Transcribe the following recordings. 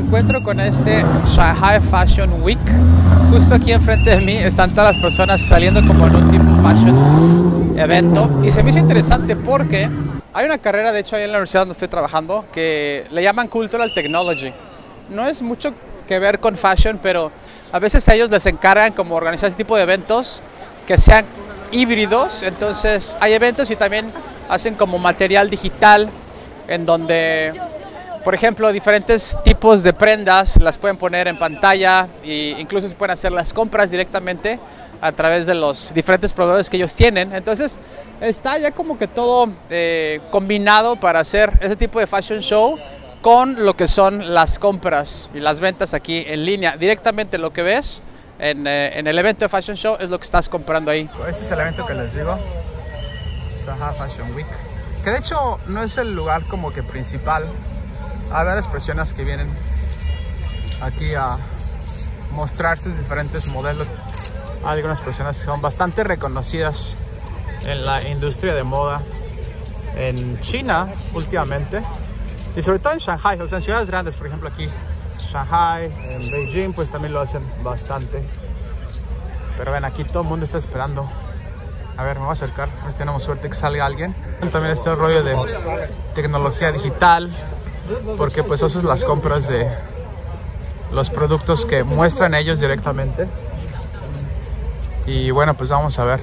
encuentro con este Shanghai Fashion Week. Justo aquí enfrente de mí están todas las personas saliendo como en un tipo fashion evento. Y se me hizo interesante porque hay una carrera, de hecho, ahí en la universidad donde estoy trabajando, que le llaman Cultural Technology. No es mucho que ver con fashion, pero a veces a ellos les encargan como organizar ese tipo de eventos que sean híbridos. Entonces hay eventos y también hacen como material digital en donde por ejemplo, diferentes tipos de prendas las pueden poner en pantalla e incluso se pueden hacer las compras directamente a través de los diferentes proveedores que ellos tienen. Entonces está ya como que todo eh, combinado para hacer ese tipo de fashion show con lo que son las compras y las ventas aquí en línea. Directamente lo que ves en, eh, en el evento de fashion show es lo que estás comprando ahí. Este es el evento que les digo, Shanghai Fashion Week. Que de hecho no es el lugar como que principal a varias personas que vienen aquí a mostrar sus diferentes modelos. Hay algunas personas que son bastante reconocidas en la industria de moda en China últimamente y sobre todo en Shanghai, o sea, en ciudades grandes, por ejemplo aquí Shanghai, en Beijing, pues también lo hacen bastante. Pero ven, aquí todo el mundo está esperando. A ver, me voy a acercar, a ver si tenemos suerte que salga alguien. También este rollo de tecnología digital, porque pues haces las compras de los productos que muestran ellos directamente y bueno pues vamos a ver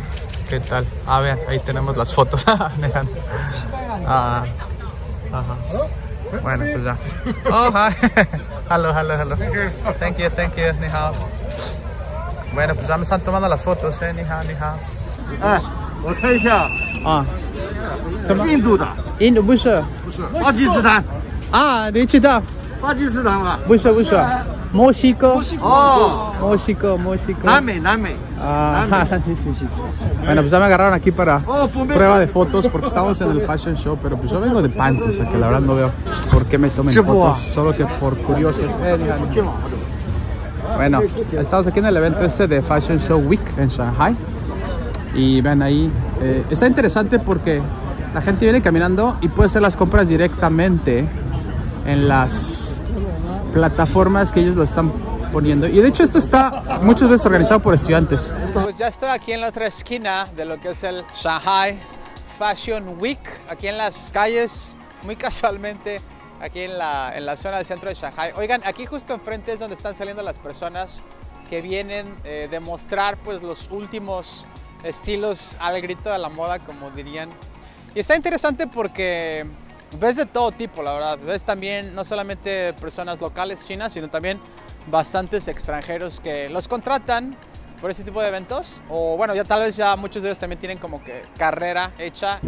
qué tal a ver ahí tenemos las fotos ah, bueno pues ya oh hi hello hello hello thank you thank you ni hao bueno pues ya me están tomando las fotos eh ni hao ni hao 哎，我猜一下，啊怎么印度的，印度不是不是巴基斯坦， 啊你知道巴基斯坦吧？不是不是墨西哥哦，墨西哥墨西哥南美南美， Ah, sí, sí, sí. Bueno, pues ya me agarraron aquí para Oh, pues, prueba de fotos porque estamos en el fashion show, pero pues yo vengo de panzas, a que la verdad no veo por qué me tomen Sí, fotos, pues. solo que por curiosos. Bueno, estamos aquí en el evento este de Fashion Show Week en Shanghai y ven ahí, eh, está interesante porque la gente viene caminando y puede hacer las compras directamente en las plataformas que ellos lo están poniendo. Y de hecho esto está muchas veces organizado por estudiantes. Pues ya estoy aquí en la otra esquina de lo que es el Shanghai Fashion Week, aquí en las calles, muy casualmente, aquí en la, en la zona del centro de Shanghai. Oigan, aquí justo enfrente es donde están saliendo las personas que vienen eh, de mostrar pues los últimos estilos al grito de la moda, como dirían. Y está interesante porque ves de todo tipo, la verdad. Ves también no solamente personas locales chinas, sino también bastantes extranjeros que los contratan por ese tipo de eventos. O bueno, ya tal vez ya muchos de ellos también tienen como que carrera hecha